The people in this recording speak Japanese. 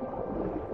you